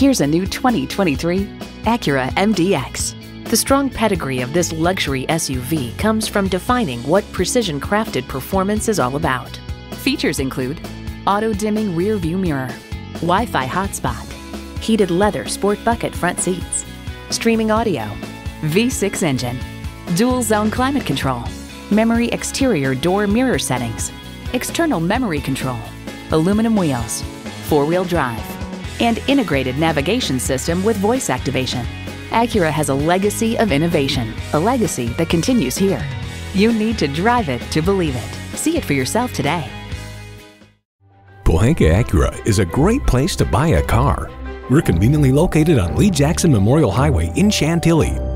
Here's a new 2023 Acura MDX. The strong pedigree of this luxury SUV comes from defining what precision crafted performance is all about. Features include auto dimming rear view mirror, Wi Fi hotspot, heated leather sport bucket front seats, streaming audio, V6 engine, dual zone climate control, memory exterior door mirror settings, external memory control, aluminum wheels, four wheel drive, and integrated navigation system with voice activation. Acura has a legacy of innovation, a legacy that continues here. You need to drive it to believe it. See it for yourself today. Pohanka Acura is a great place to buy a car. We're conveniently located on Lee Jackson Memorial Highway in Chantilly